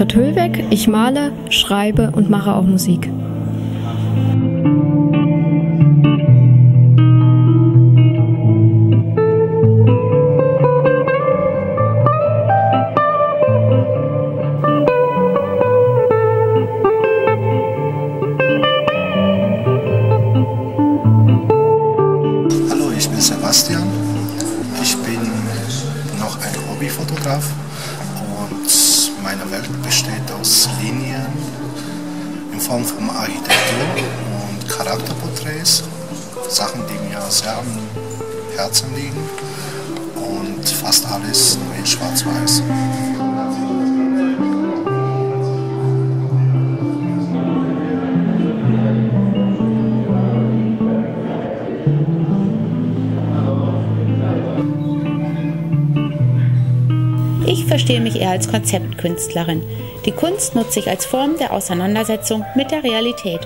Sigrid Höllweg. Ich male, schreibe und mache auch Musik. Meine Welt besteht aus Linien in Form von Architektur und Charakterporträts, Sachen, die mir sehr am Herzen liegen und fast alles nur in Schwarz-Weiß. Ich verstehe mich eher als Konzeptkünstlerin. Die Kunst nutze ich als Form der Auseinandersetzung mit der Realität.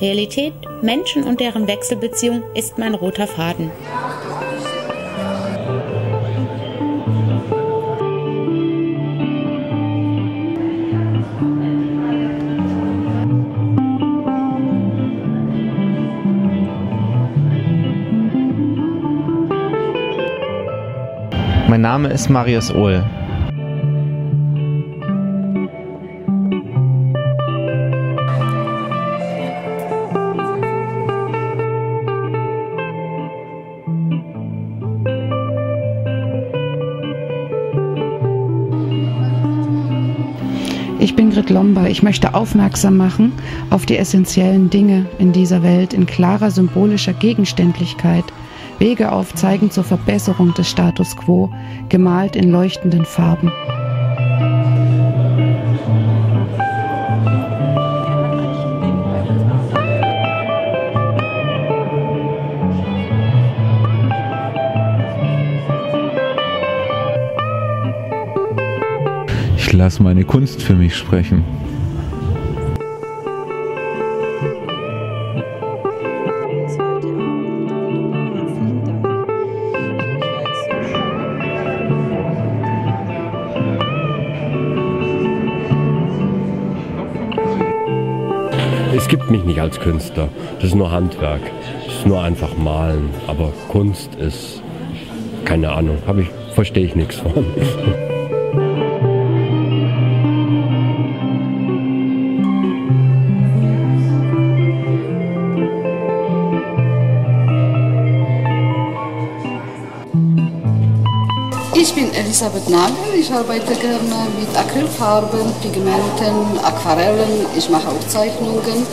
Realität, Menschen und deren Wechselbeziehung ist mein roter Faden. Mein Name ist Marius Ohl. Ich bin Grit Lomber. Ich möchte aufmerksam machen auf die essentiellen Dinge in dieser Welt in klarer symbolischer Gegenständlichkeit, Wege aufzeigen zur Verbesserung des Status quo, gemalt in leuchtenden Farben. Ich lasse meine Kunst für mich sprechen. Es gibt mich nicht als Künstler. Das ist nur Handwerk. Das ist nur einfach malen. Aber Kunst ist keine Ahnung. Habe ich verstehe ich nichts von. Ich bin Elisabeth Nagel. Ich arbeite gerne mit Acrylfarben, Pigmenten, Aquarellen. Ich mache auch Zeichnungen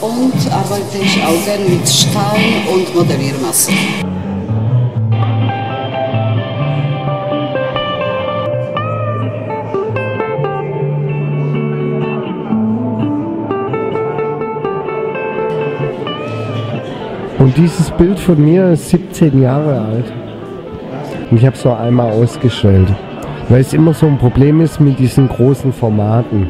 und arbeite ich auch gerne mit Stein und Modelliermasse. Und dieses Bild von mir ist 17 Jahre alt. Und ich habe es nur einmal ausgestellt. Weil es immer so ein Problem ist mit diesen großen Formaten.